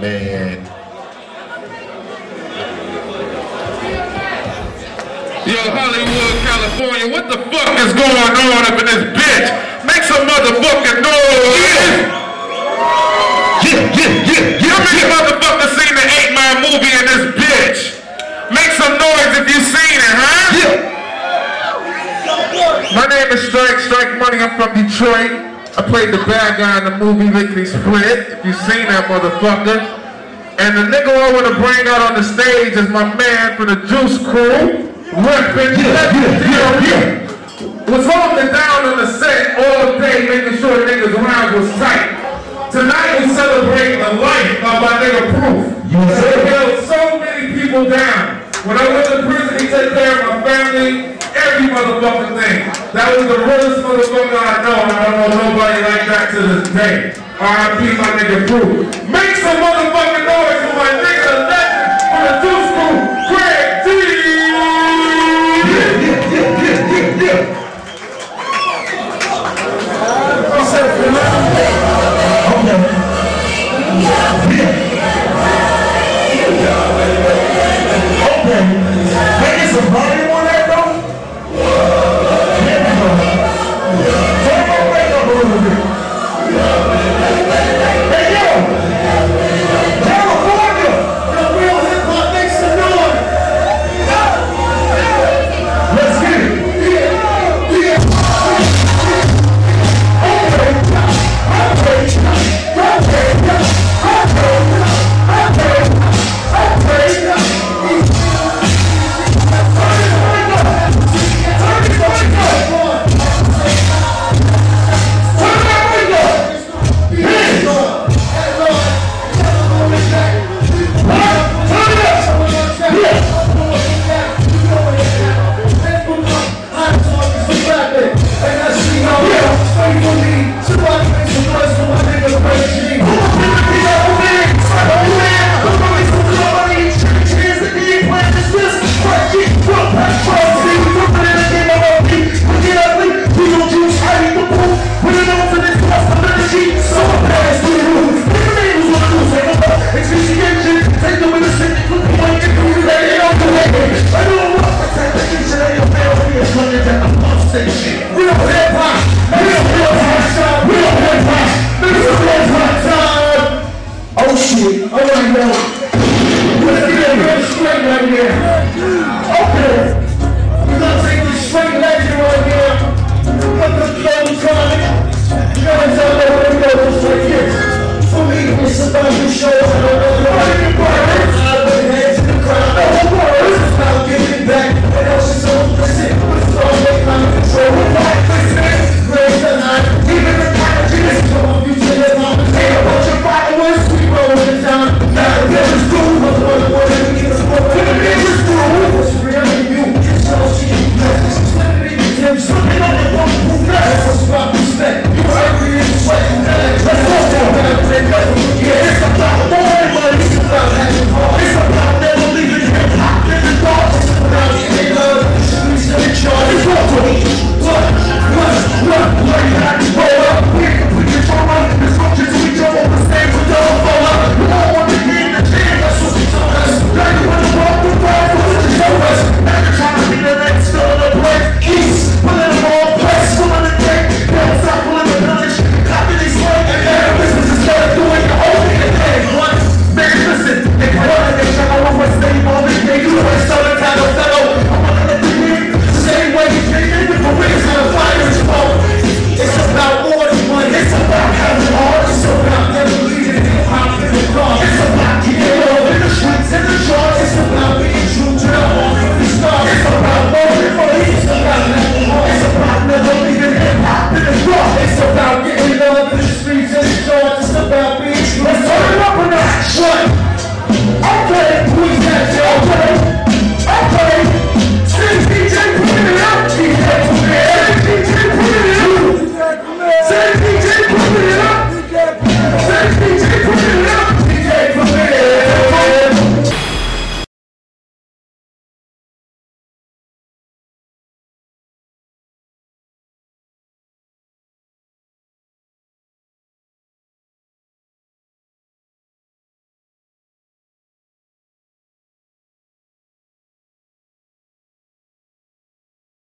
man. Yo, Hollywood, California, what the fuck is going on up in this bitch? Make some motherfucking noise! Yeah, yeah, yeah, yeah. How many motherfuckers seen the 8 Mile movie in this bitch? Make some noise if you seen it, huh? Yeah. My name is Strike, Strike Money, I'm from Detroit. I played the bad guy in the movie Lickety Split, if you seen that motherfucker. And the nigga I wanna bring out on the stage is my man from the Juice Crew, reppin' Yeah, yeah, yeah, was holding down on the set all day, making sure the niggas around was tight. Tonight we celebrate the life of my nigga Proof. Yes, sir. He held so many people down. When I went to prison, he took care of my family, every motherfucking thing. That was the realest motherfucker I don't know nobody like that to this day. R.I.P. my nigga Proof. Make some motherfucking noise for my nigga legend from the Juice Crew, Craig G. Yeah, yeah, yeah, yeah, yeah. Okay. Yeah. Okay. Can I get some volume